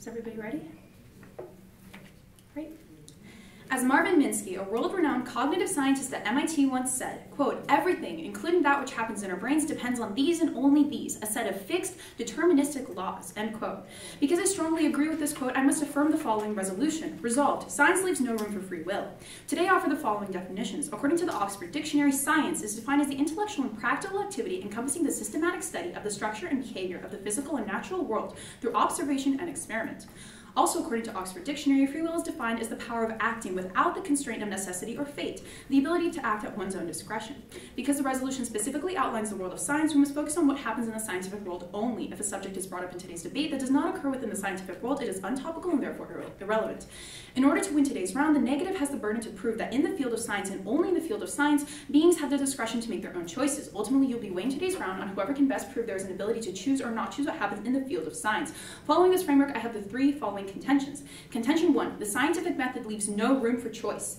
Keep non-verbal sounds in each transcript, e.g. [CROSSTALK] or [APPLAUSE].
Is everybody ready? Right? As Marvin Minsky, a world-renowned cognitive scientist at MIT once said, quote, everything, including that which happens in our brains, depends on these and only these, a set of fixed, deterministic laws, end quote. Because I strongly agree with this quote, I must affirm the following resolution. Resolved, science leaves no room for free will. Today I offer the following definitions. According to the Oxford Dictionary, science is defined as the intellectual and practical activity encompassing the systematic study of the structure and behavior of the physical and natural world through observation and experiment. Also, according to Oxford Dictionary, free will is defined as the power of acting without the constraint of necessity or fate, the ability to act at one's own discretion. Because the resolution specifically outlines the world of science, we must focus on what happens in the scientific world only. If a subject is brought up in today's debate that does not occur within the scientific world, it is untopical and therefore irrelevant. In order to win today's round, the negative has the burden to prove that in the field of science and only in the field of science, beings have the discretion to make their own choices. Ultimately, you'll be weighing today's round on whoever can best prove there is an ability to choose or not choose what happens in the field of science. Following this framework, I have the three following contentions. Contention one, the scientific method leaves no room for choice.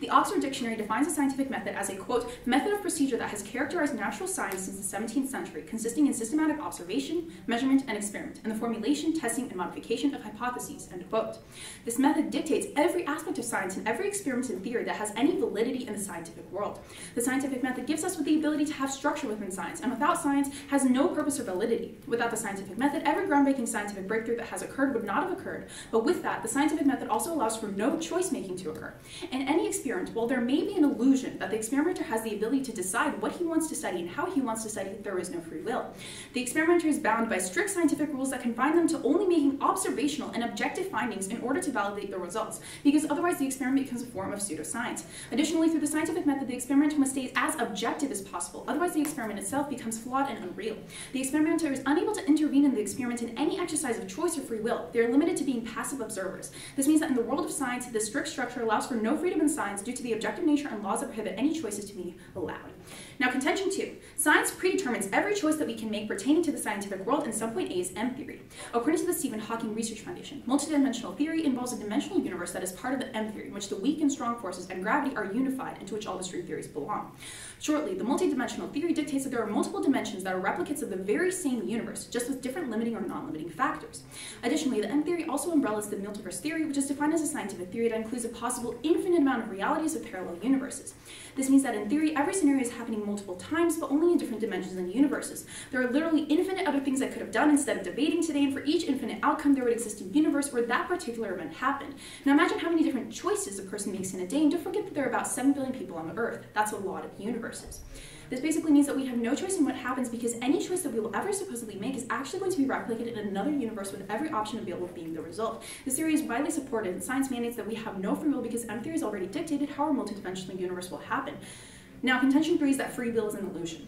The Oxford Dictionary defines a scientific method as a, quote, method of procedure that has characterized natural science since the 17th century, consisting in systematic observation, measurement, and experiment, and the formulation, testing, and modification of hypotheses, end quote. This method dictates every aspect of science and every experiment and theory that has any validity in the scientific world. The scientific method gives us with the ability to have structure within science, and without science has no purpose or validity. Without the scientific method, every groundbreaking scientific breakthrough that has occurred would not have occurred, but with that, the scientific method also allows for no choice making to occur. And any experiment, while there may be an illusion that the experimenter has the ability to decide what he wants to study and how he wants to study, there is no free will. The experimenter is bound by strict scientific rules that confine them to only making observational and objective findings in order to validate the results, because otherwise the experiment becomes a form of pseudoscience. Additionally, through the scientific method, the experimenter must stay as objective as possible, otherwise the experiment itself becomes flawed and unreal. The experimenter is unable to intervene in the experiment in any exercise of choice or free will. They are limited to being passive observers. This means that in the world of science, this strict structure allows for no freedom in due to the objective nature and laws that prohibit any choices to be allowed. Now, contention two. Science predetermines every choice that we can make pertaining to the scientific world, and some point A is M theory. According to the Stephen Hawking Research Foundation, multidimensional theory involves a dimensional universe that is part of the M theory, in which the weak and strong forces and gravity are unified, into which all the string theories belong. Shortly, the multidimensional theory dictates that there are multiple dimensions that are replicates of the very same universe, just with different limiting or non-limiting factors. Additionally, the M theory also umbrellas the multiverse theory, which is defined as a scientific theory that includes a possible infinite amount of realities of parallel universes. This means that in theory, every scenario is happening multiple times, but only in different dimensions and universes. There are literally infinite other things I could have done instead of debating today, and for each infinite outcome, there would exist a universe where that particular event happened. Now imagine how many different choices a person makes in a day, and don't forget that there are about 7 billion people on the Earth. That's a lot of universes. This basically means that we have no choice in what happens because any choice that we will ever supposedly make is actually going to be replicated in another universe with every option available being the result. This theory is widely supported, and science mandates that we have no free will because M theory has already dictated how our multidimensional universe will happen. Now, contention three is that free will is an illusion.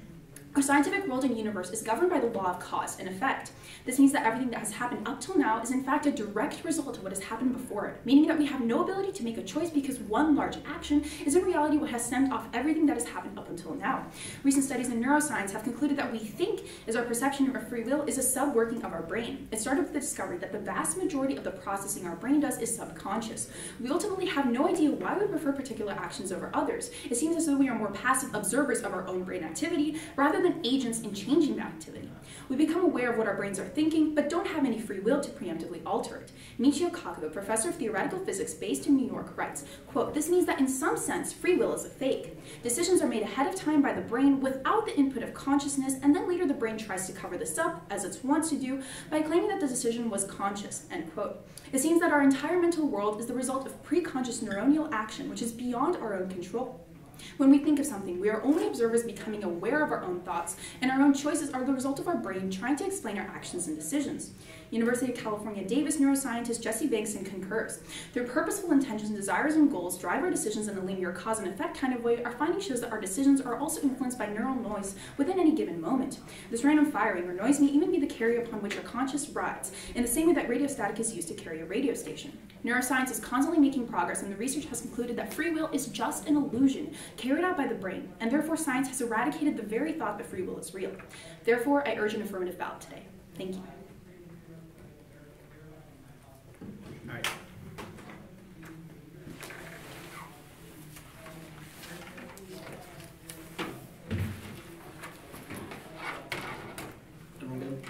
Our scientific world and universe is governed by the law of cause and effect. This means that everything that has happened up till now is in fact a direct result of what has happened before it, meaning that we have no ability to make a choice because one large action is in reality what has sent off everything that has happened up until now. Recent studies in neuroscience have concluded that we think is our perception of free will is a sub-working of our brain. It started with the discovery that the vast majority of the processing our brain does is subconscious. We ultimately have no idea why we prefer particular actions over others. It seems as though we are more passive observers of our own brain activity rather agents in changing that activity. We become aware of what our brains are thinking, but don't have any free will to preemptively alter it. Michio Kaku, a professor of theoretical physics based in New York, writes, quote, this means that in some sense, free will is a fake. Decisions are made ahead of time by the brain without the input of consciousness, and then later the brain tries to cover this up, as it wants to do, by claiming that the decision was conscious, end quote. It seems that our entire mental world is the result of preconscious neuronal action, which is beyond our own control. When we think of something, we are only observers becoming aware of our own thoughts, and our own choices are the result of our brain trying to explain our actions and decisions. University of California Davis neuroscientist Jesse Bengson concurs. Through purposeful intentions, desires, and goals drive our decisions in a linear cause and effect kind of way, our finding shows that our decisions are also influenced by neural noise within any given moment. This random firing or noise may even be the carrier upon which our conscious rides, in the same way that radio static is used to carry a radio station. Neuroscience is constantly making progress, and the research has concluded that free will is just an illusion carried out by the brain, and therefore science has eradicated the very thought that free will is real. Therefore, I urge an affirmative ballot today. Thank you. All right. Everyone good?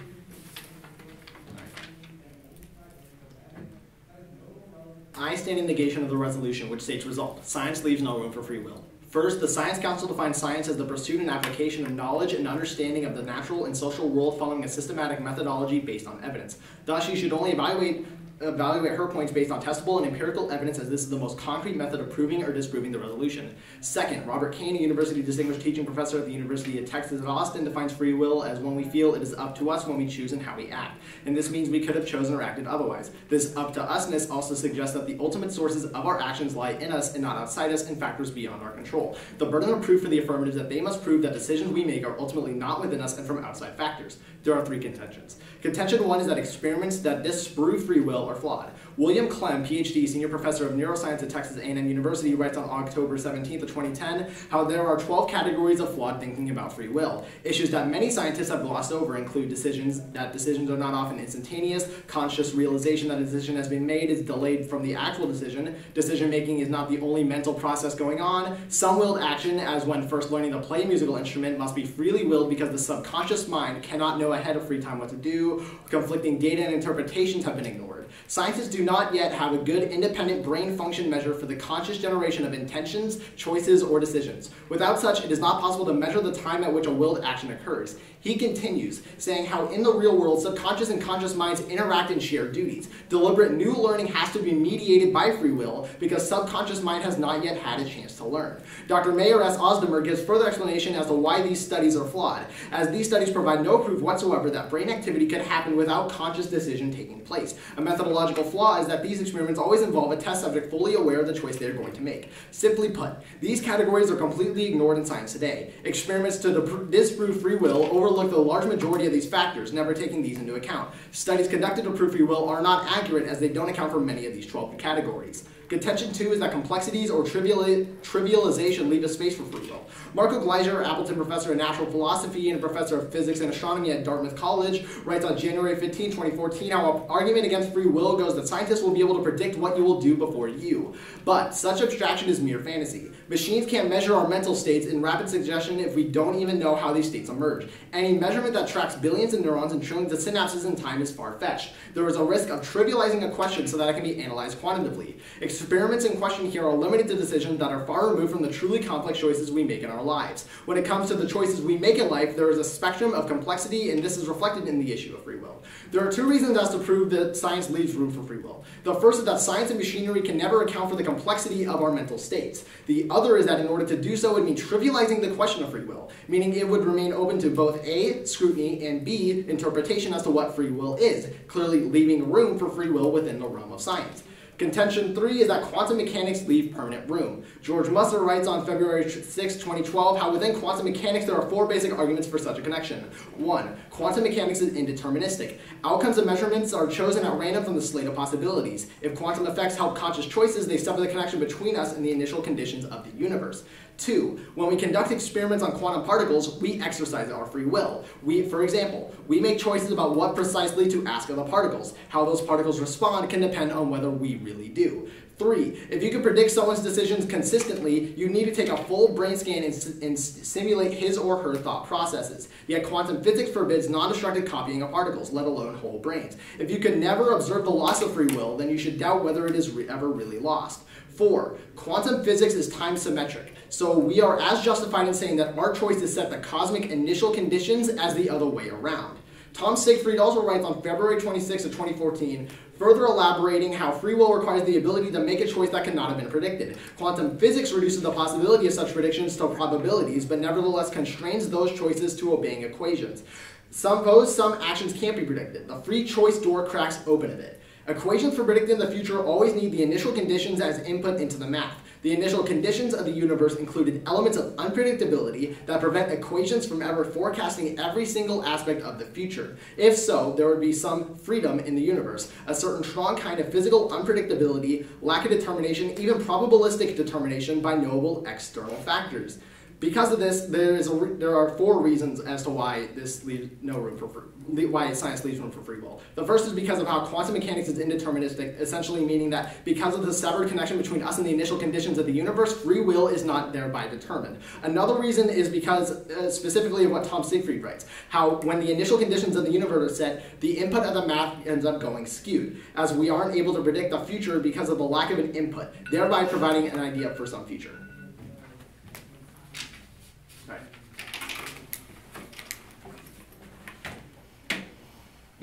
All right. I stand negation of the resolution, which states result. Science leaves no room for free will. First, the Science Council defines science as the pursuit and application of knowledge and understanding of the natural and social world following a systematic methodology based on evidence. Thus, you should only evaluate evaluate her points based on testable and empirical evidence as this is the most concrete method of proving or disproving the resolution. Second, Robert Kane, a University Distinguished Teaching Professor at the University of Texas at Austin, defines free will as when we feel it is up to us when we choose and how we act. And this means we could have chosen or acted otherwise. This up to usness also suggests that the ultimate sources of our actions lie in us and not outside us and factors beyond our control. The burden of proof for the affirmative is that they must prove that decisions we make are ultimately not within us and from outside factors. There are three contentions. Contention one is that experiments that disprove free will are flawed. William Klemm, PhD, senior professor of neuroscience at Texas A&M University, writes on October 17th of 2010 how there are 12 categories of flawed thinking about free will. Issues that many scientists have glossed over include decisions that decisions are not often instantaneous, conscious realization that a decision has been made is delayed from the actual decision, decision making is not the only mental process going on, some willed action, as when first learning to play a musical instrument, must be freely willed because the subconscious mind cannot know ahead of free time what to do, conflicting data and interpretations have been ignored. Scientists do not yet have a good independent brain function measure for the conscious generation of intentions, choices, or decisions. Without such, it is not possible to measure the time at which a willed action occurs. He continues, saying how in the real world, subconscious and conscious minds interact and share duties. Deliberate new learning has to be mediated by free will because subconscious mind has not yet had a chance to learn. Dr. Mayer S. Osdemer gives further explanation as to why these studies are flawed, as these studies provide no proof whatsoever that brain activity could happen without conscious decision taking place. A methodological flaw is that these experiments always involve a test subject fully aware of the choice they are going to make. Simply put, these categories are completely ignored in science today. Experiments to disprove free will over overlook the large majority of these factors, never taking these into account. Studies conducted to prove free will are not accurate as they don't account for many of these 12 categories. Contention two is that complexities or trivialization leave a space for free will. Marco Gleiser, Appleton professor of natural philosophy and professor of physics and astronomy at Dartmouth College, writes on January 15, 2014, how an argument against free will goes that scientists will be able to predict what you will do before you. But such abstraction is mere fantasy. Machines can't measure our mental states in rapid succession if we don't even know how these states emerge. Any measurement that tracks billions of neurons and trillions of synapses in time is far-fetched. There is a risk of trivializing a question so that it can be analyzed quantitatively. Experiments in question here are limited to decisions that are far removed from the truly complex choices we make in our lives. When it comes to the choices we make in life, there is a spectrum of complexity, and this is reflected in the issue of free will. There are two reasons as to prove that science leaves room for free will. The first is that science and machinery can never account for the complexity of our mental states. The other is that in order to do so, would mean trivializing the question of free will, meaning it would remain open to both A, scrutiny, and B, interpretation as to what free will is, clearly leaving room for free will within the realm of science. Contention three is that quantum mechanics leave permanent room. George Musser writes on February 6, 2012, how within quantum mechanics there are four basic arguments for such a connection. One, quantum mechanics is indeterministic. Outcomes of measurements are chosen at random from the slate of possibilities. If quantum effects help conscious choices, they sever the connection between us and the initial conditions of the universe. Two, when we conduct experiments on quantum particles, we exercise our free will. We, for example, we make choices about what precisely to ask of the particles. How those particles respond can depend on whether we really do. Three, if you can predict someone's decisions consistently, you need to take a full brain scan and, and simulate his or her thought processes. Yet quantum physics forbids non-destructive copying of particles, let alone whole brains. If you can never observe the loss of free will, then you should doubt whether it is re ever really lost. Four, quantum physics is time symmetric. So we are as justified in saying that our choice is set the cosmic initial conditions as the other way around. Tom Siegfried also writes on February 26 of 2014, further elaborating how free will requires the ability to make a choice that cannot have been predicted. Quantum physics reduces the possibility of such predictions to probabilities, but nevertheless constrains those choices to obeying equations. Some pose, some actions can't be predicted. The free choice door cracks open a bit. Equations for predicting the future always need the initial conditions as input into the math. The initial conditions of the universe included elements of unpredictability that prevent equations from ever forecasting every single aspect of the future. If so, there would be some freedom in the universe, a certain strong kind of physical unpredictability, lack of determination, even probabilistic determination by knowable external factors. Because of this, there is a re- there are four reasons as to why this leaves no room for free, why science leaves room for free will. The first is because of how quantum mechanics is indeterministic, essentially meaning that because of the severed connection between us and the initial conditions of the universe, free will is not thereby determined. Another reason is because uh, specifically of what Tom Siegfried writes, how when the initial conditions of the universe are set, the input of the math ends up going skewed, as we aren't able to predict the future because of the lack of an input, thereby providing an idea for some future.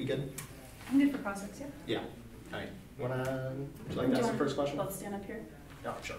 We good? I'm good for prospects, yeah. Yeah. Alright. Wanna, would you like Do to ask the first question? Both stand up here. Yeah, sure.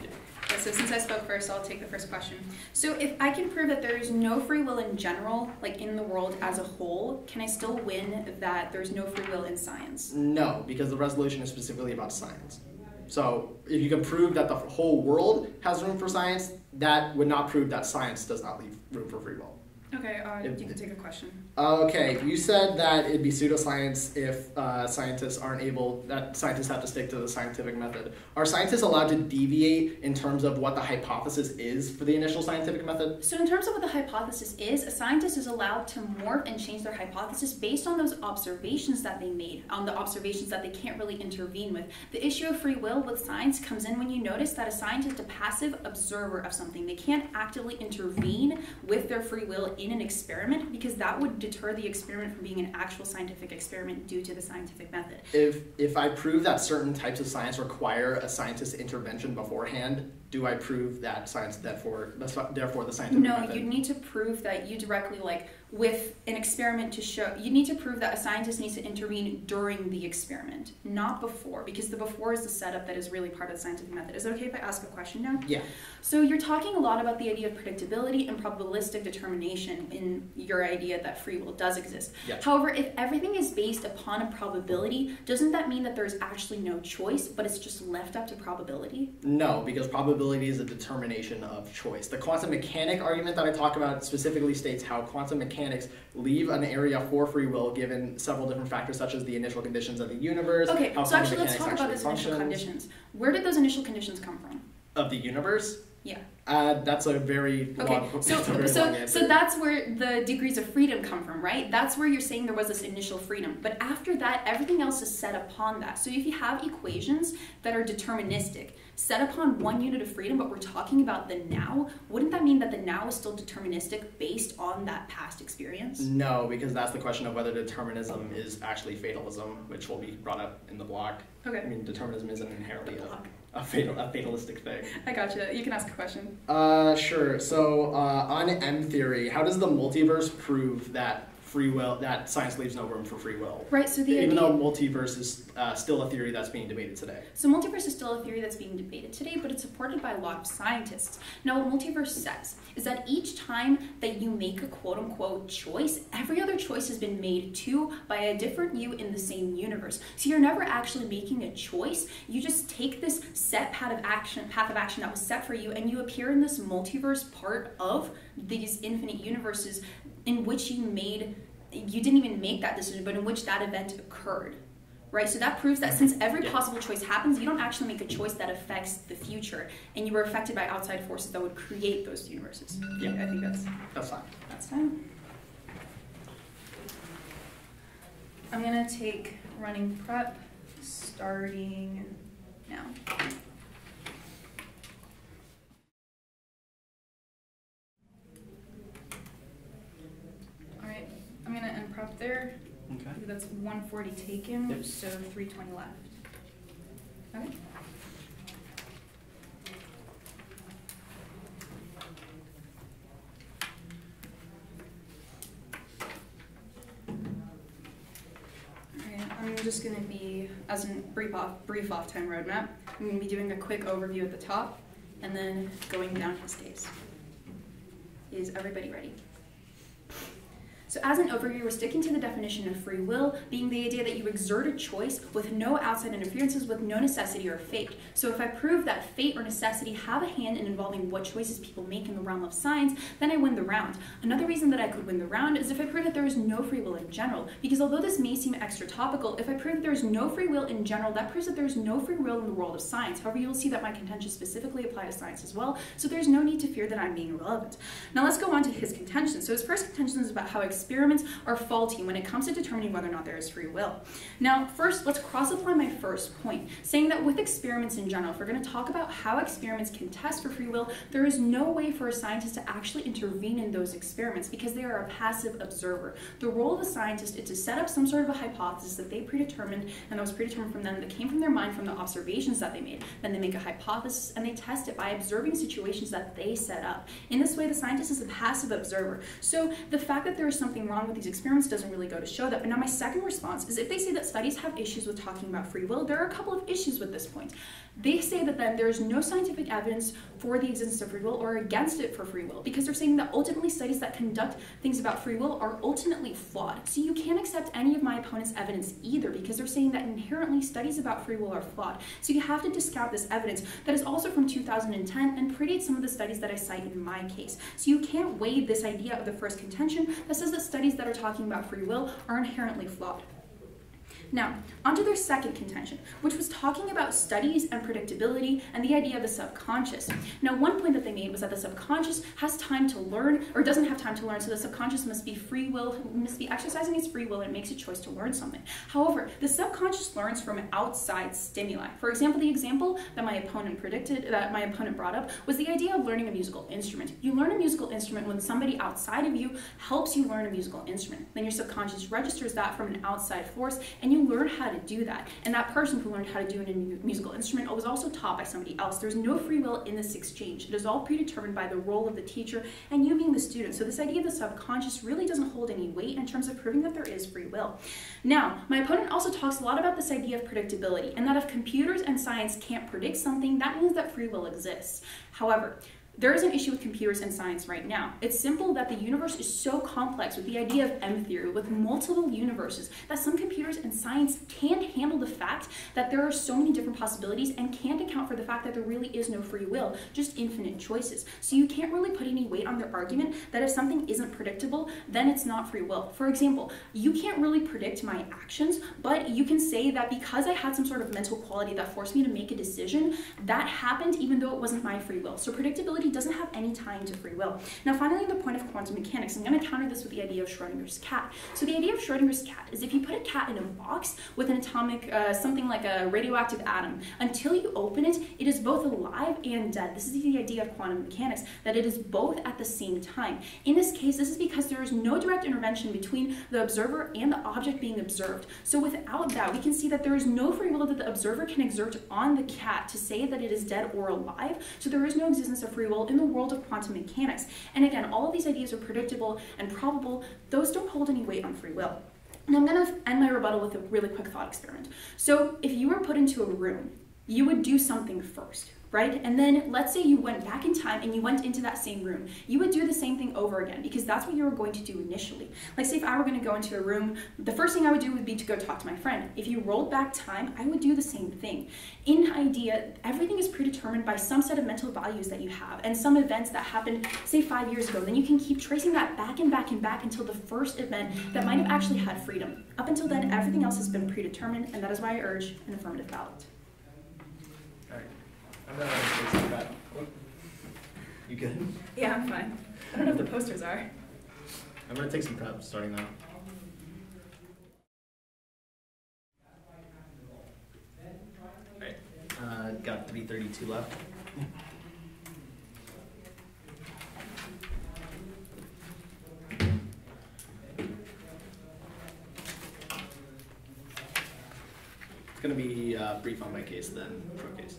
Okay, so since I spoke first, I'll take the first question. So if I can prove that there is no free will in general, like in the world as a whole, can I still win that there's no free will in science? No, because the resolution is specifically about science. So if you can prove that the whole world has room for science, that would not prove that science does not leave room for free will. Okay, uh, If- you can take a question. Okay, you said that it'd be pseudoscience if uh, scientists aren't able, that scientists have to stick to the scientific method. Are scientists allowed to deviate in terms of what the hypothesis is for the initial scientific method? So in terms of what the hypothesis is, a scientist is allowed to morph and change their hypothesis based on those observations that they made, on the observations that they can't really intervene with. The issue of free will with science comes in when you notice that a scientist is a passive observer of something. They can't actively intervene with their free will in an experiment because that would deter the experiment from being an actual scientific experiment due to the scientific method. If if I prove that certain types of science require a scientist's intervention beforehand, do I prove that science therefore therefore the scientific No, method? you need to prove that you directly like with an experiment to show you need to prove that a scientist needs to intervene during the experiment, not before, because the before is the setup that is really part of the scientific method. Is it okay if I ask a question now? Yeah. So you're talking a lot about the idea of predictability and probabilistic determination in your idea that free will does exist. Yes. However, if everything is based upon a probability, doesn't that mean that there's actually no choice, but it's just left up to probability? No, because probability is a determination of choice. The quantum mechanic argument that I talk about specifically states how quantum mechanics leave an area for free will given several different factors such as the initial conditions of the universe, Okay, so actually let's mechanics talk about those initial conditions. Where did those initial conditions come from? Of the universe? Yeah. Uh, that's a very Okay, long, so very so so that's where the degrees of freedom come from, right? That's where you're saying there was this initial freedom, but after that, everything else is set upon that. So if you have equations that are deterministic, set upon one unit of freedom, but we're talking about the now, wouldn't that mean that the now is still deterministic based on that past experience? No, because that's the question of whether determinism is actually fatalism, which will be brought up in the block. Okay. I mean, determinism isn't inherently a, a, fatal, a fatalistic thing. I gotcha. You can ask a question. Uh, sure. So, uh, on M theory, how does the multiverse prove that free will, that science leaves no room for free will? Right. So the Even idea. though multiverse is uh, still a theory that's being debated today. So multiverse is still a theory that's being debated today, but it's supported by a lot of scientists. Now, what multiverse says is that each time that you make a quote unquote choice, every other choice has been made too by a different you in the same universe. So you're never actually making a choice. You just take this set path of action, path of action that was set for you, and you appear in this multiverse part of these infinite universes in which you made you didn't even make that decision, but in which that event occurred right? So that proves that since every possible choice happens, you don't actually make a choice that affects the future, and you were affected by outside forces that would create those universes. Yeah. I think that's That's fine. that's fine. I'm gonna take running prep starting now. All right, I'm gonna end prep there. Okay. That's one forty taken, Yep. so three twenty left. Okay. Alright, I'm just gonna be, as in brief off, brief off time roadmap, I'm gonna be doing a quick overview at the top, and then going down his days. Is everybody ready? So as an overview, we're sticking to the definition of free will, being the idea that you exert a choice with no outside interferences, with no necessity or fate. So if I prove that fate or necessity have a hand in involving what choices people make in the realm of science, then I win the round. Another reason that I could win the round is if I prove that there is no free will in general, because although this may seem extra topical, if I prove that there is no free will in general, that proves that there is no free will in the world of science. However, you'll see that my contentions specifically apply to science as well, so there's no need to fear that I'm being irrelevant. Now let's go on to his contention. So his first contention is about how experiments are faulty when it comes to determining whether or not there is free will. Now, first, let's cross-apply my first point, saying that with experiments in general, if we're going to talk about how experiments can test for free will, there is no way for a scientist to actually intervene in those experiments because they are a passive observer. The role of a scientist is to set up some sort of a hypothesis that they predetermined and that was predetermined from them, that came from their mind from the observations that they made. Then they make a hypothesis and they test it by observing situations that they set up. In this way, the scientist is a passive observer. So the fact that there is something wrong with these experiments doesn't really go to show that. But now my second response is if they say that studies have issues with talking about free will, there are a couple of issues with this point. They say that then there is no scientific evidence for the existence of free will or against it for free will because they're saying that ultimately studies that conduct things about free will are ultimately flawed. So you can't accept any of my opponent's evidence either because they're saying that inherently studies about free will are flawed. So you have to discount this evidence that is also from 2010 and predates some of the studies that I cite in my case. So you can't weigh this idea of the first contention that says that studies that are talking about free will are inherently flawed. Now, onto their second contention, which was talking about studies and predictability and the idea of the subconscious. Now, one point that they made was that the subconscious has time to learn, or doesn't have time to learn, so the subconscious must be free will, must be exercising its free will and makes a choice to learn something. However, the subconscious learns from outside stimuli. For example, the example that my opponent predicted, that my opponent brought up, was the idea of learning a musical instrument. You learn a musical instrument when somebody outside of you helps you learn a musical instrument. Then your subconscious registers that from an outside force, and you learn how to do that. And that person who learned how to do a musical instrument was also taught by somebody else. There's no free will in this exchange. It is all predetermined by the role of the teacher and you being the student. So this idea of the subconscious really doesn't hold any weight in terms of proving that there is free will. Now, my opponent also talks a lot about this idea of predictability and that if computers and science can't predict something, that means that free will exists. However, there is an issue with computers and science right now. It's simple that the universe is so complex with the idea of M theory, with multiple universes, that some computers and science can't handle the fact that there are so many different possibilities and can't account for the fact that there really is no free will, just infinite choices. So you can't really put any weight on their argument that if something isn't predictable, then it's not free will. For example, you can't really predict my actions, but you can say that because I had some sort of mental quality that forced me to make a decision, that happened even though it wasn't my free will. So predictability doesn't have any tying to free will. Now finally, the point of quantum mechanics, I'm going to counter this with the idea of Schrodinger's cat. So the idea of Schrodinger's cat is if you put a cat in a box with an atomic, uh, something like a radioactive atom, until you open it, it is both alive and dead. This is the idea of quantum mechanics, that it is both at the same time. In this case, this is because there is no direct intervention between the observer and the object being observed. So without that, we can see that there is no free will that the observer can exert on the cat to say that it is dead or alive. So there is no existence of free will in the world of quantum mechanics. And again, all of these ideas are predictable and probable. Those don't hold any weight on free will. And I'm going to end my rebuttal with a really quick thought experiment. So if you were put into a room, you would do something first right? And then let's say you went back in time and you went into that same room. You would do the same thing over again because that's what you were going to do initially. Like say if I were going to go into a room, the first thing I would do would be to go talk to my friend. If you rolled back time, I would do the same thing. In idea, everything is predetermined by some set of mental values that you have and some events that happened say 5 years ago. Then you can keep tracing that back and back and back until the first event that might have actually had freedom. Up until then, everything else has been predetermined and that is why I urge an affirmative ballot. I'm gonna take some prep. You good? Yeah, I'm fine. I don't know if the posters are. I'm gonna take some prep starting now. Alright, uh, got three thirty-two left. It's gonna be uh, brief on my case then, pro case.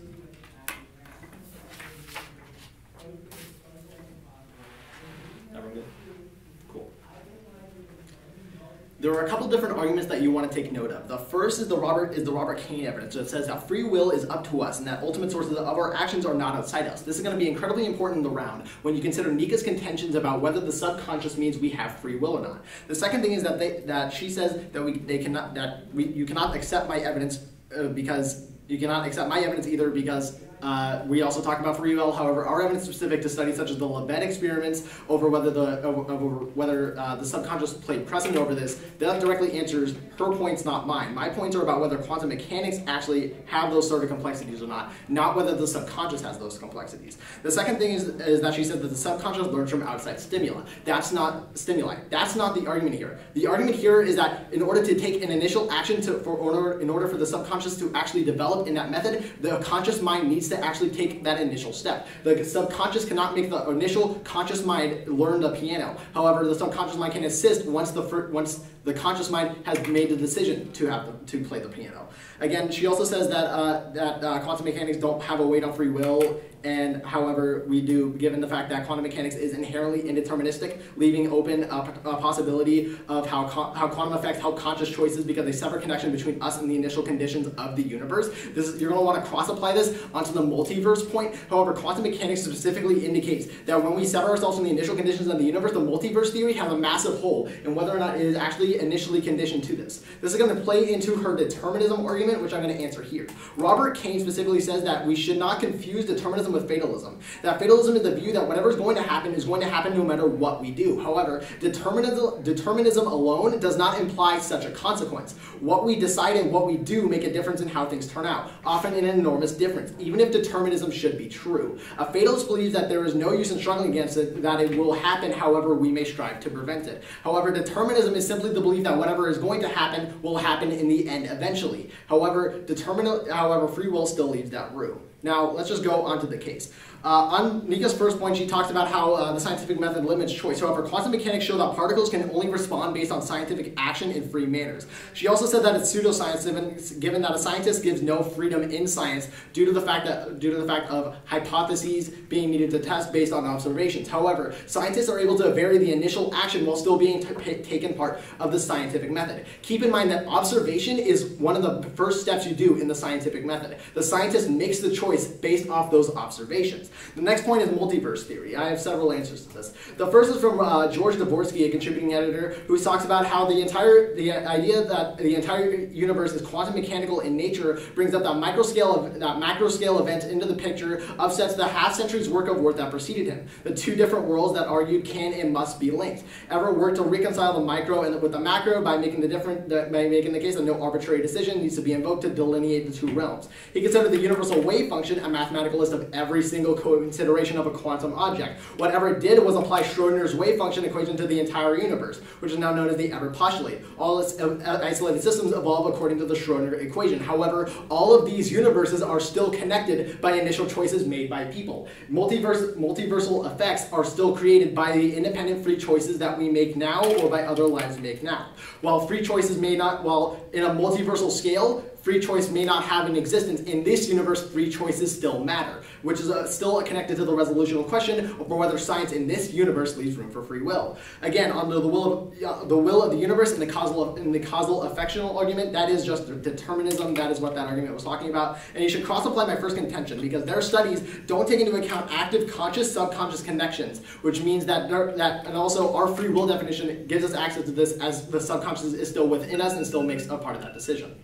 There are a couple different arguments that you want to take note of. The first is the Robert is the Robert Kane evidence that says that free will is up to us and that ultimate sources of our actions are not outside us. This is going to be incredibly important in the round when you consider Nika's contentions about whether the subconscious means we have free will or not. The second thing is that they that she says that we they cannot that we you cannot accept my evidence uh, because you cannot accept my evidence either because uh, we also talk about free will. However, our evidence specific to studies such as the Libet experiments over whether the over, over whether uh, the subconscious played precedent over this that directly answers her points, not mine. My points are about whether quantum mechanics actually have those sort of complexities or not, not whether the subconscious has those complexities. The second thing is, is that she said that the subconscious learns from outside stimuli. That's not stimuli. That's not the argument here. The argument here is that in order to take an initial action to, for order, in order for the subconscious to actually develop in that method, the conscious mind needs to actually take that initial step. The subconscious cannot make the initial conscious mind learn the piano. However, the subconscious mind can assist once the once the conscious mind has made the decision to have the, to play the piano. Again, she also says that uh, that uh, quantum mechanics don't have a weight on free will and however, we do, given the fact that quantum mechanics is inherently indeterministic, leaving open a, a possibility of how, how quantum affects how conscious choices because they sever connection between us and the initial conditions of the universe. This is, you're going to want to cross-apply this onto the multiverse point. However, quantum mechanics specifically indicates that when we sever ourselves from the initial conditions of the universe, the multiverse theory has a massive hole in whether or not it is actually initially conditioned to this. This is going to play into her determinism argument, which I'm going to answer here. Robert Kane specifically says that we should not confuse determinism with fatalism. That fatalism is the view that whatever is going to happen is going to happen no matter what we do. However, determinism, determinism alone does not imply such a consequence. What we decide and what we do make a difference in how things turn out, often an enormous difference, even if determinism should be true. A fatalist believes that there is no use in struggling against it, that it will happen however we may strive to prevent it. However, determinism is simply the belief that whatever is going to happen will happen in the end eventually. However, determin- however, free will still leaves that room. Now, let's just go on to the case. Uh, on Nika's first point, she talks about how uh, the scientific method limits choice. However, quantum mechanics show that particles can only respond based on scientific action in free manners. She also said that it's pseudoscience, given, given that a scientist gives no freedom in science due to the fact that due to the fact of hypotheses being needed to test based on observations. However, scientists are able to vary the initial action while still being taken part of the scientific method. Keep in mind that observation is one of the first steps you do in the scientific method. The scientist makes the choice based off those observations. The next point is multiverse theory. I have several answers to this. The first is from uh, George Dvorsky, a contributing editor, who talks about how the entire the idea that the entire universe is quantum mechanical in nature brings up that micro scale of that macro scale event into the picture, upsets the half century's work of work that preceded him. The two different worlds that argued can and must be linked. Ever worked to reconcile the micro and with the macro by making the different by making the case that no arbitrary decision needs to be invoked to delineate the two realms. He considered the universal wave function a mathematical list of every single consideration of a quantum object. Whatever it did was apply Schrodinger's wave function equation to the entire universe, which is now known as the Everett postulate. All its uh, isolated systems evolve according to the Schrodinger equation. However, all of these universes are still connected by initial choices made by people. Multiverse, multiversal effects are still created by the independent free choices that we make now or by other lives make now. While free choices may not, while in a multiversal scale, free choice may not have an existence. In this universe, free choices still matter, which is uh, still connected to the resolutional question of whether science in this universe leaves room for free will. Again, under the will of uh, the will of the universe in the causal in the causal affectional argument, that is just determinism. That is what that argument was talking about. And you should cross apply my first contention because their studies don't take into account active conscious subconscious connections, which means that that and also our free will definition gives us access to this as the subconscious is still within us and still makes a part of that decision.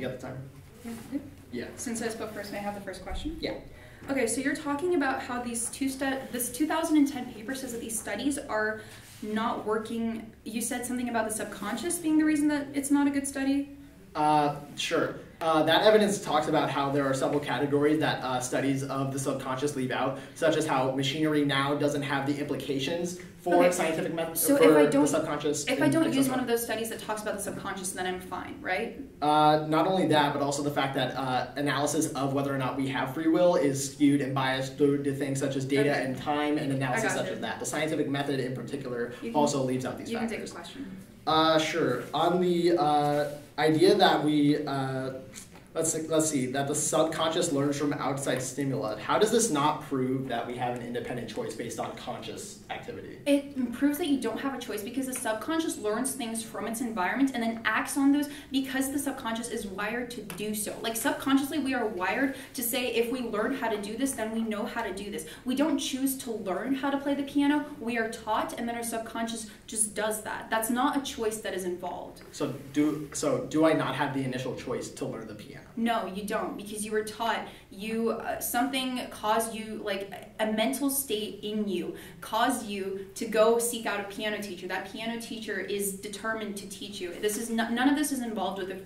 You got the timer? Yeah. Since I spoke first, may I have the first question? Yeah. Okay, so you're talking about how these two stu- this 2010 paper says that these studies are not working. You said something about the subconscious being the reason that it's not a good study. Uh, sure. Uh, that evidence talks about how there are several categories that uh, studies of the subconscious leave out, such as how machinery now doesn't have the implications for Okay. scientific methods So if I the don't- subconscious. If I don't use one of those studies that talks about the subconscious, then I'm fine, right? Uh, not only that, but also the fact that uh, analysis of whether or not we have free will is skewed and biased due to things such as data Okay. and time and analysis such you. as that. The scientific method in particular can- also leaves out these You can take a question. Uh, sure. On the uh, idea that we uh, Let's let's see that the subconscious learns from outside stimuli. How does this not prove that we have an independent choice based on conscious activity? It proves that you don't have a choice because the subconscious learns things from its environment and then acts on those because the subconscious is wired to do so. Like subconsciously, we are wired to say if we learn how to do this, then we know how to do this. We don't choose to learn how to play the piano. We are taught, and then our subconscious just does that. That's not a choice that is involved. So do so do I not have the initial choice to learn the piano? No, you don't because you were taught you uh, something caused you like a mental state in you caused you to go seek out a piano teacher. That piano teacher is determined to teach you. This is none of this is involved with a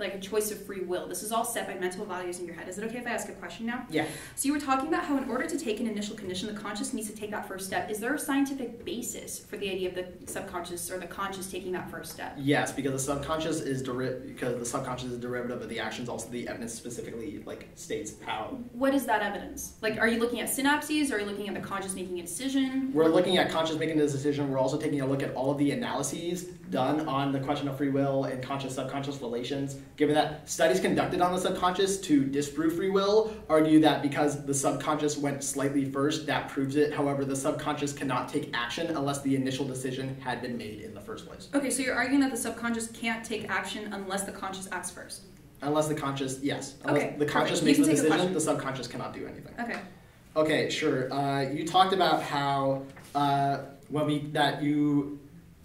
like a choice of free will. This is all set by mental values in your head. Is it okay if I ask a question now? Yeah. So you were talking about how in order to take an initial condition, the conscious needs to take that first step. Is there a scientific basis for the idea of the subconscious or the conscious taking that first step? Yes, because the subconscious is deri- because the subconscious is a derivative of the actions. Also, the evidence specifically like states how What is that evidence? Like, are you looking at synapses? Or are you looking at the conscious making a decision? we're looking at conscious making this decision. We're also taking a look at all of the analyses done on the question of free will and conscious subconscious relations. Given that studies conducted on the subconscious to disprove free will argue that because the subconscious went slightly first, that proves it. However, the subconscious cannot take action unless the initial decision had been made in the first place. Okay, so you're arguing that the subconscious can't take action unless the conscious acts first. Unless the conscious, yes, unless Okay, the conscious perfect. Makes the decision, the subconscious cannot do anything. Okay. Okay, sure. Uh, you talked about how uh, when we that you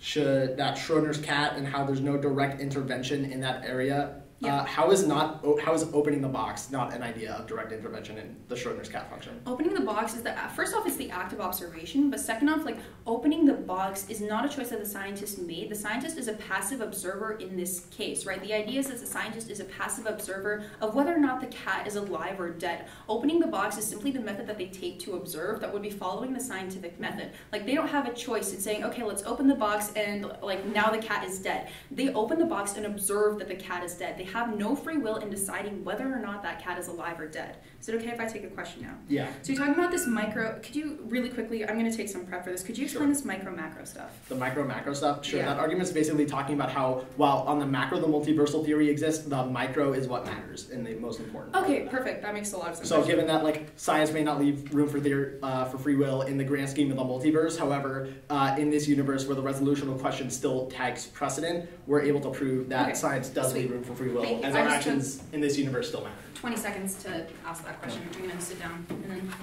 should that Schrodinger's cat and how there's no direct intervention in that area. Yeah. Uh, how is not how is opening the box not an idea of direct intervention in the Schrodinger's cat function? Opening the box is the first off, it's the act of observation, but second off, like opening the box is not a choice that the scientist made. The scientist is a passive observer in this case, right? The idea is that the scientist is a passive observer of whether or not the cat is alive or dead. Opening the box is simply the method that they take to observe that would be following the scientific method. Like they don't have a choice in saying, okay, let's open the box and like now the cat is dead. They open the box and observe that the cat is dead. They have no free will in deciding whether or not that cat is alive or dead. Is it okay if I take a question now? Yeah. So you're talking about this micro. Could you really quickly? I'm going to take some prep for this. Could you explain Sure. this micro macro stuff? The micro macro stuff. Sure. Yeah. That argument's basically talking about how while on the macro the multiversal theory exists, the micro is what matters and the most important. Okay, that. perfect. That makes a lot of sense. So, given that like science may not leave room for uh, for free will in the grand scheme of the multiverse, however, uh, in this universe where the resolution of questions still tags precedent, we're able to prove that Okay, science does sweet. leave room for free will, Thank you. as I our just actions in this universe still matter. 20 seconds to ask that question. I'm going to sit down and then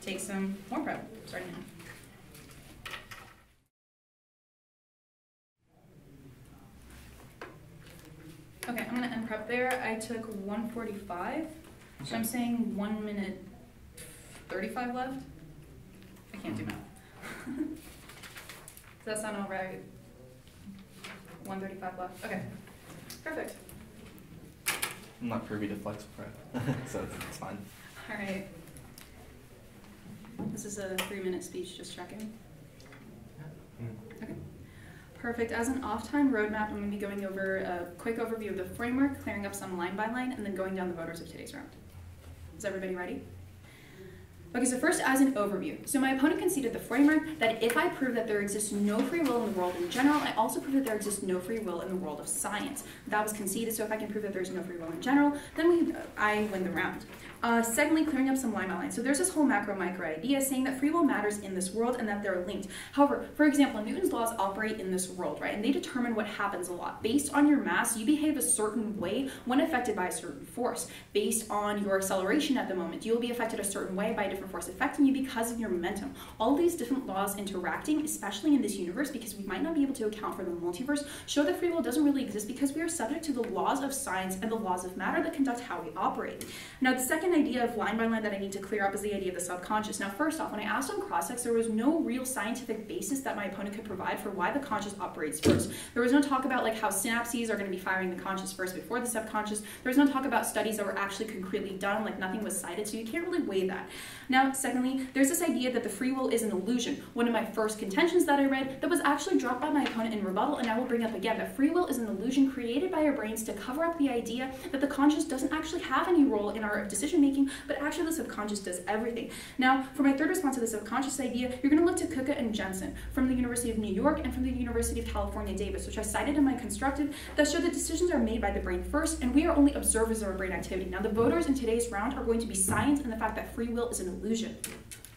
take some more prep starting now. Okay, I'm going to end prep there. I took 145, so I'm saying 1 minute 35 left. I can't do hmm. math. [LAUGHS] Does that sound all right? 135 left. Okay, perfect. I'm not privy to flex prep, [LAUGHS] so it's, it's fine. All right. This is a three-minute speech, just checking. Okay. Perfect. As an off-time roadmap, I'm going to be going over a quick overview of the framework, clearing up some line by line, and then going down the voters of today's round. Is everybody ready? Okay, so first, as an overview. So my opponent conceded the framework that if I prove that there exists no free will in the world in general, I also prove that there exists no free will in the world of science. That was conceded, so if I can prove that there's no free will in general, then we, I win the round. Uh, secondly, clearing up some line by line. So there's this whole macro micro idea saying that free will matters in this world and that they're linked. However, for example, Newton's laws operate in this world, right? And they determine what happens a lot. Based on your mass, you behave a certain way when affected by a certain force. Based on your acceleration at the moment, you'll be affected a certain way by a different force affecting you because of your momentum. All these different laws interacting, especially in this universe, because we might not be able to account for the multiverse, show that free will doesn't really exist because we are subject to the laws of science and the laws of matter that conduct how we operate. Now, the second idea of line by line that I need to clear up is the idea of the subconscious. Now, first off, when I asked on cross-ex, there was no real scientific basis that my opponent could provide for why the conscious operates first. There was no talk about like how synapses are going to be firing the conscious first before the subconscious. There was no talk about studies that were actually concretely done, like nothing was cited, so you can't really weigh that. Now, secondly, there's this idea that the free will is an illusion. One of my first contentions that I read that was actually dropped by my opponent in rebuttal, and I will bring up again that free will is an illusion created by our brains to cover up the idea that the conscious doesn't actually have any role in our decision making, but actually the subconscious does everything. Now, for my third response to the subconscious idea, you're going to look to Kuka and Jensen from the University of New York and from the University of California, Davis, which I cited in my constructive, that show that decisions are made by the brain first, and we are only observers of our brain activity. Now, the voters in today's round are going to be science and the fact that free will is an illusion.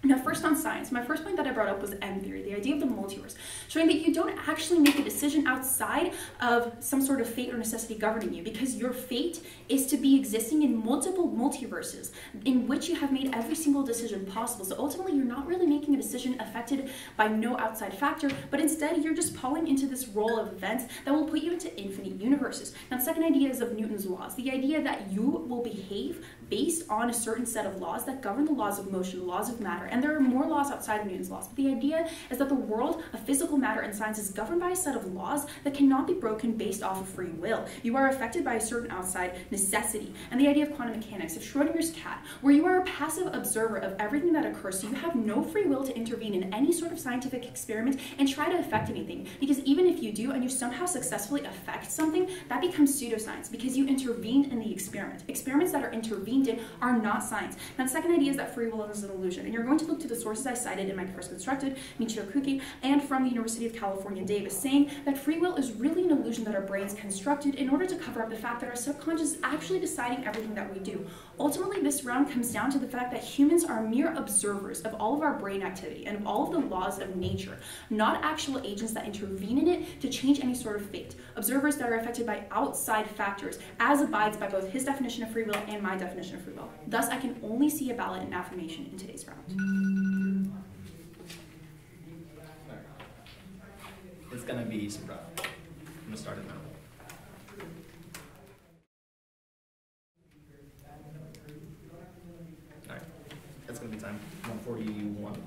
Now, first on science, my first point that I brought up was M theory, the idea of the multiverse, showing that you don't actually make a decision outside of some sort of fate or necessity governing you, because your fate is to be existing in multiple multiverses in which you have made every single decision possible. So ultimately, you're not really making a decision affected by no outside factor, but instead, you're just falling into this role of events that will put you into infinite universes. Now, the second idea is of Newton's laws, the idea that you will behave based on a certain set of laws that govern the laws of motion, laws of matter, and there are more laws outside of Newton's laws. But the idea is that the world of physical matter and science is governed by a set of laws that cannot be broken based off of free will. You are affected by a certain outside necessity. And the idea of quantum mechanics, of Schrodinger's cat, where you are a passive observer of everything that occurs, so you have no free will to intervene in any sort of scientific experiment and try to affect anything. Because even if you do and you somehow successfully affect something, that becomes pseudoscience because you intervened in the experiment. Experiments that are intervened in are not science. Now, the second idea is that free will is an illusion. And you're going to look to the sources I cited in my first constructed, Michio Kaku, and from the University of California, Davis, saying that free will is really an illusion that our brains constructed in order to cover up the fact that our subconscious is actually deciding everything that we do. Ultimately, this round comes down to the fact that humans are mere observers of all of our brain activity and of all of the laws of nature, not actual agents that intervene in it to change any sort of fate. Observers that are affected by outside factors, as abides by both his definition of free will and my definition of free will. Thus, I can only see a ballot in affirmation in today's round. It's gonna be super rough. I'm gonna start it now. Alright, that's gonna be time. 141.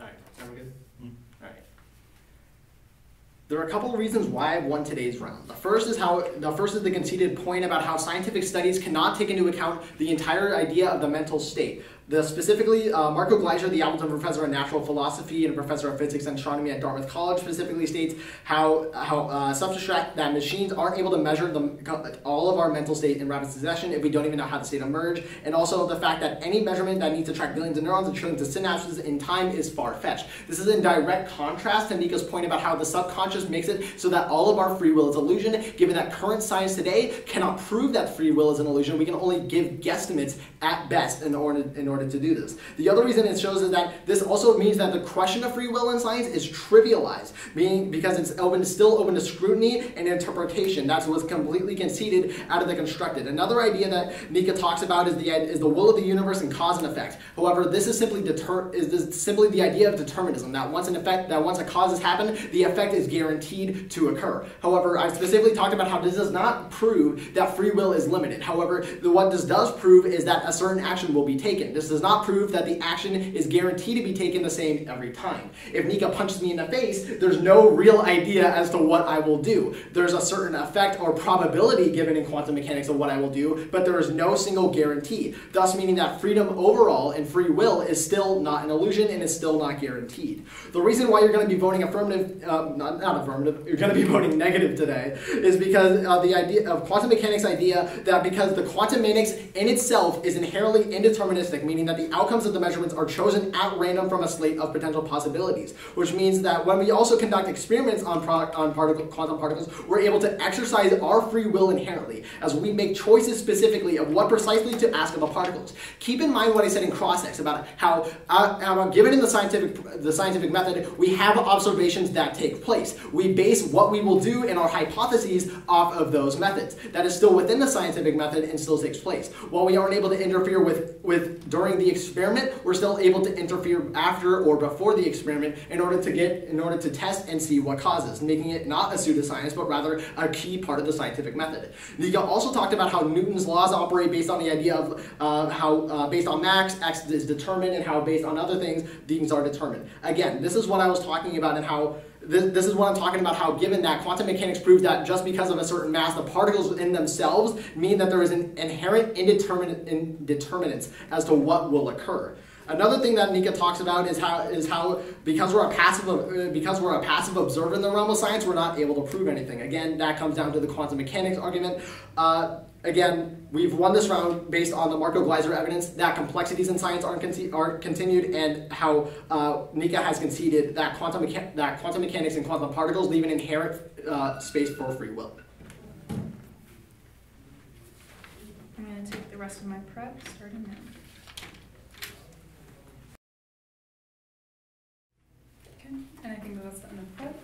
Alright, sound good? Mm. Alright. There are a couple of reasons why I've won today's round. The first is how the first is the conceited point about how scientific studies cannot take into account the entire idea of the mental state. The, specifically, uh, Marco Gleiser, the Appleton professor of natural philosophy and a professor of physics and astronomy at Dartmouth College, specifically states how how uh, substract that machines aren't able to measure the, all of our mental state in rapid succession if we don't even know how the state emerged, and also the fact that any measurement that needs to track billions of neurons and trillions of synapses in time is far fetched. This is in direct contrast to Nico's point about how the subconscious makes it so that all of our free will is illusion. Given that current science today cannot prove that free will is an illusion, we can only give guesstimates at best in order in order to do this. The other reason it shows is that this also means that the question of free will in science is trivialized, meaning because it's open, still open to scrutiny and interpretation. That's what's completely conceded out of the constructed. Another idea that Nika talks about is the is the will of the universe and cause and effect. However, this is simply deter is this simply the idea of determinism that once an effect that once a cause has happened, the effect is guaranteed to occur. However, I've specifically talked about how this does not prove that free will is limited. However, the, what this does prove is that a certain action will be taken. This does not prove that the action is guaranteed to be taken the same every time. If Nika punches me in the face, there's no real idea as to what I will do. There's a certain effect or probability given in quantum mechanics of what I will do, but there is no single guarantee. Thus, meaning that freedom overall and free will is still not an illusion and is still not guaranteed. The reason why you're going to be voting affirmative, uh, not, not affirmative, you're going to be [LAUGHS] voting negative today is because the idea of quantum mechanics idea that because the quantum mechanics in itself is inherently indeterministic, meaning that the outcomes of the measurements are chosen at random from a slate of potential possibilities, which means that when we also conduct experiments on, product, on particle, quantum particles, we're able to exercise our free will inherently as we make choices specifically of what precisely to ask of the particles. Keep in mind what I said in cross-ex about how, uh, how given in the scientific, the scientific method, we have observations that take place. We base what we will do and our hypotheses off of those methods. That is still within the scientific method and still takes place. While we aren't able to interfere with, with during the experiment, we're still able to interfere after or before the experiment in order to get in order to test and see what causes, making it not a pseudoscience but rather a key part of the scientific method. Nika also talked about how Newton's laws operate based on the idea of uh, how uh, based on max x is determined and how based on other things things are determined. Again, this is what I was talking about and how this, this is what I'm talking about how given that quantum mechanics proves that just because of a certain mass, the particles in themselves mean that there is an inherent indeterminate indeterminate as to what will occur. Another thing that Nika talks about is how is how because we're a passive uh, because we're a passive observer in the realm of science, we're not able to prove anything. Again, that comes down to the quantum mechanics argument. Uh, again, we've won this round based on the Marco Gleiser evidence that complexities in science aren't, aren't continued, and how uh, Nika has conceded that quantum that quantum mechanics and quantum particles leave an inherent uh, space for free will. I'm going to take the rest of my prep starting now. Okay, and I think that that's enough prep.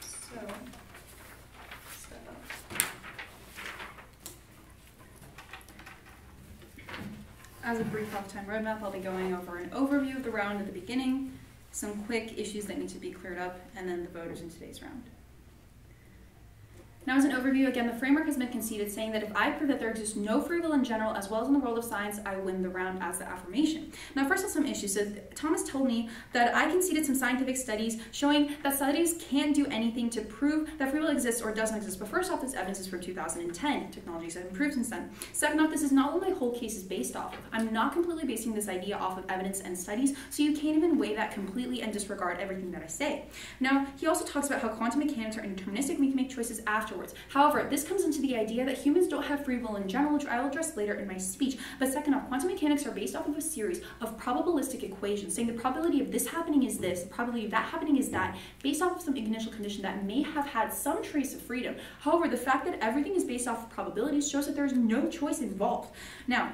So, step up. As a brief off-time roadmap, I'll be going over an overview of the round at the beginning, some quick issues that need to be cleared up, and then the voters in today's round. Now, as an overview, again, the framework has been conceded, saying that if I prove that there exists no free will in general, as well as in the world of science, I win the round as the affirmation. Now, first, on some issues. So, Thomas told me that I conceded some scientific studies showing that studies can't do anything to prove that free will exists or doesn't exist. But first off, this evidence is from 2010. Technologies have improved since then. Second off, this is not what my whole case is based off of. I'm not completely basing this idea off of evidence and studies, so you can't even weigh that completely and disregard everything that I say. Now, he also talks about how quantum mechanics are indeterministic. We can make choices after afterwards. However, this comes into the idea that humans don't have free will in general, which I will address later in my speech. But second off, quantum mechanics are based off of a series of probabilistic equations, saying the probability of this happening is this, the probability of that happening is that, based off of some initial condition that may have had some trace of freedom. However, the fact that everything is based off of probabilities shows that there's no choice involved. Now,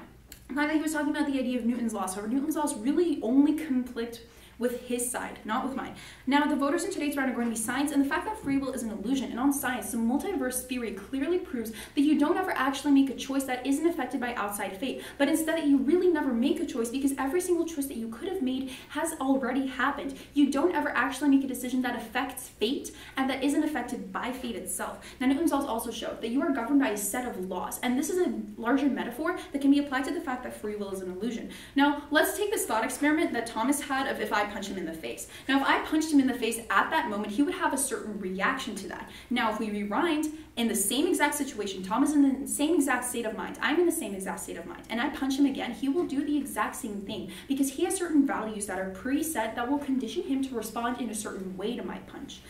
Finally, he was talking about the idea of Newton's laws. However, Newton's laws really only conflict with his side, not with mine. Now, the voters in today's round are going to be science, and the fact that free will is an illusion. And on science, the multiverse theory clearly proves that you don't ever actually make a choice that isn't affected by outside fate, but instead that you really never make a choice because every single choice that you could have made has already happened. You don't ever actually make a decision that affects fate and that isn't affected by fate itself. Now, Newton's laws also show that you are governed by a set of laws, and this is a larger metaphor that can be applied to the fact that free will is an illusion. Now, let's take this thought experiment that Thomas had of if I punch him in the face. Now, if I punched him in the face at that moment, he would have a certain reaction to that. Now, if we rewind in the same exact situation, Tom is in the same exact state of mind, I'm in the same exact state of mind, and I punch him again, he will do the exact same thing because he has certain values that are preset that will condition him to respond in a certain way to my punch.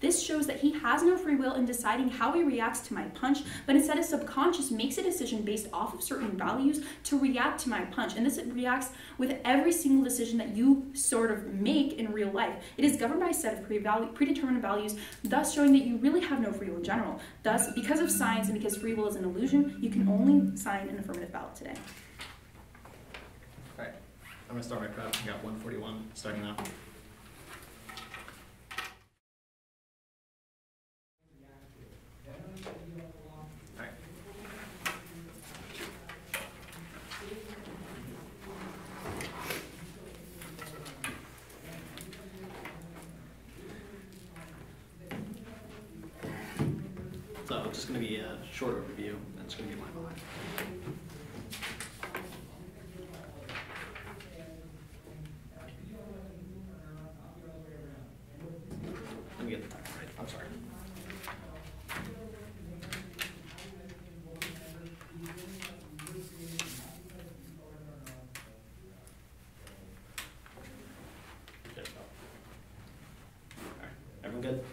This shows that he has no free will in deciding how he reacts to my punch, but instead his subconscious makes a decision based off of certain values to react to my punch. And this reacts with every single decision that you sort of make in real life. It is governed by a set of predetermined values, thus showing that you really have no free will in general. Thus, because of science and because free will is an illusion, you can only sign an affirmative ballot today. Alright, I'm gonna start my prep. I got 141 starting now. going to be a short overview, and it's going to be line by line. Let me get the timer right. I'm sorry. Good. All right. Everyone good?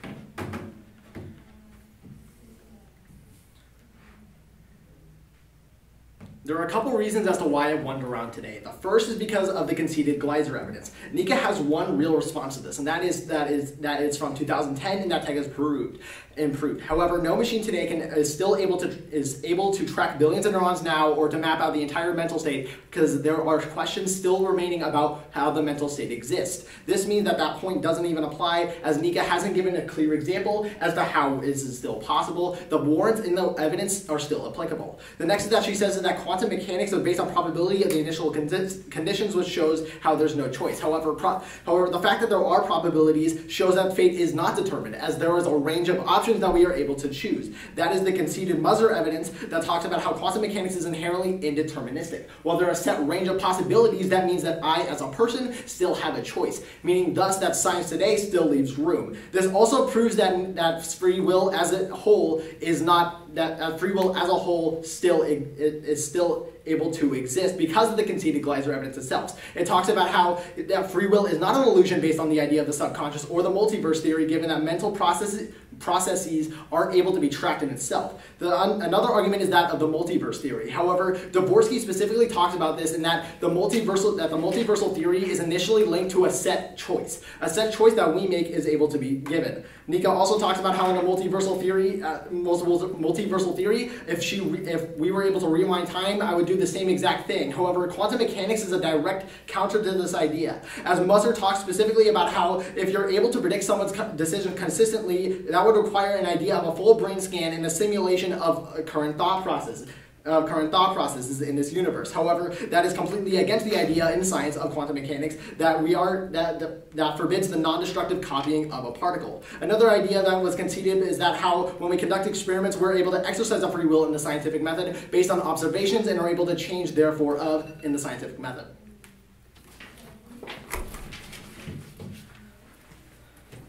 There are a couple reasons as to why I won around today. The first is because of the conceded Gleiser evidence. Nika has one real response to this, and that is that is that is from 2010, and that tech has proved improved. However, no machine today can is still able to is able to track billions of neurons now or to map out the entire mental state because there are questions still remaining about how the mental state exists. This means that that point doesn't even apply as Nika hasn't given a clear example as to how is is still possible. The warrants in the evidence are still applicable. The next is that she says that quantum quantum mechanics is based on probability of the initial condi- conditions, which shows how there's no choice. However, however, the fact that there are probabilities shows that fate is not determined, as there is a range of options that we are able to choose. That is the conceded Musser evidence that talks about how quantum mechanics is inherently indeterministic. While there are a set range of possibilities, that means that I, as a person, still have a choice, meaning thus that science today still leaves room. This also proves that, that free will as a whole is not, that uh, free will as a whole still is still able to exist because of the conceded Gleiser evidence itself. It talks about how that free will is not an illusion based on the idea of the subconscious or the multiverse theory, given that mental processes processes aren't able to be tracked in itself. The, another argument is that of the multiverse theory. However, Dvorsky specifically talks about this in that the multiversal that the multiversal theory is initially linked to a set choice. A set choice that we make is able to be given. Nika also talks about how in a multiversal theory, uh, multiversal theory, if she if we were able to rewind time, I would do the same exact thing. However, quantum mechanics is a direct counter to this idea. As Musser talks specifically about how if you're able to predict someone's decision consistently, that would require an idea of a full brain scan and a simulation of current thought processes. Uh, current thought processes in this universe. However, that is completely against the idea in science of quantum mechanics that we are that that, that forbids the non-destructive copying of a particle. Another idea that was conceded is that how when we conduct experiments, we're able to exercise our free will in the scientific method based on observations and are able to change therefore of in the scientific method.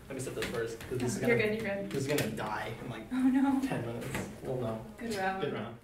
Let me set this first because this is You're gonna good, you're good. this is gonna die in like Oh no. ten minutes. Well, no. Good round. Good round.